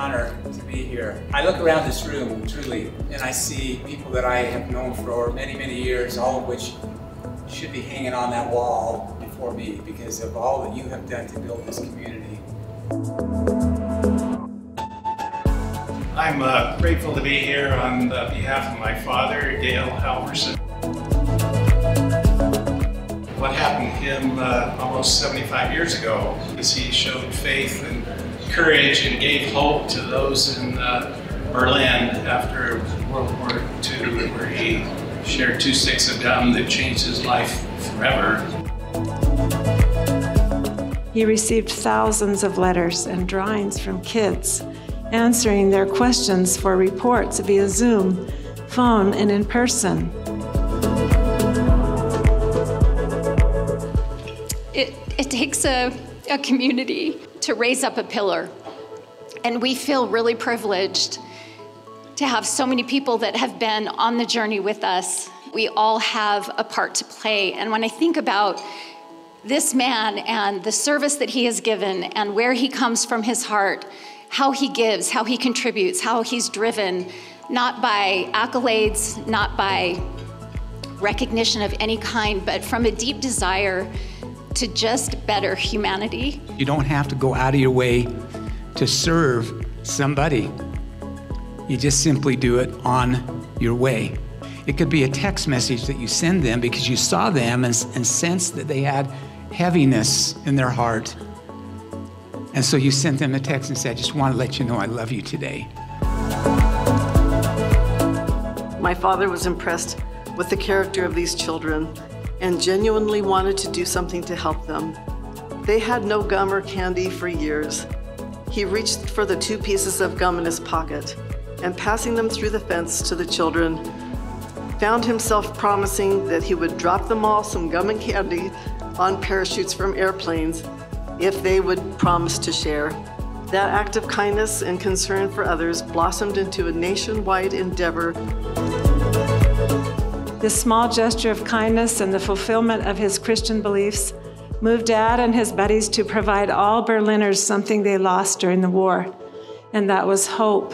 honor to be here. I look around this room, truly, and I see people that I have known for many, many years, all of which should be hanging on that wall before me because of all that you have done to build this community. I'm uh, grateful to be here on behalf of my father, Gail Halvorsen. What happened to him uh, almost 75 years ago is he showed faith and courage and gave hope to those in uh, Berlin after World War II, where he shared two sticks of gum that changed his life forever. He received thousands of letters and drawings from kids answering their questions for reports via Zoom, phone, and in person. It, it takes a, a community to raise up a pillar. And we feel really privileged to have so many people that have been on the journey with us. We all have a part to play. And when I think about this man and the service that he has given and where he comes from his heart, how he gives, how he contributes, how he's driven, not by accolades, not by recognition of any kind, but from a deep desire to just better humanity. You don't have to go out of your way to serve somebody. You just simply do it on your way. It could be a text message that you send them because you saw them and, and sensed that they had heaviness in their heart. And so you sent them a text and said, I just want to let you know I love you today. My father was impressed with the character of these children and genuinely wanted to do something to help them. They had no gum or candy for years. He reached for the two pieces of gum in his pocket and passing them through the fence to the children, found himself promising that he would drop them all some gum and candy on parachutes from airplanes if they would promise to share. That act of kindness and concern for others blossomed into a nationwide endeavor. This small gesture of kindness and the fulfillment of his Christian beliefs moved Dad and his buddies to provide all Berliners something they lost during the war, and that was hope.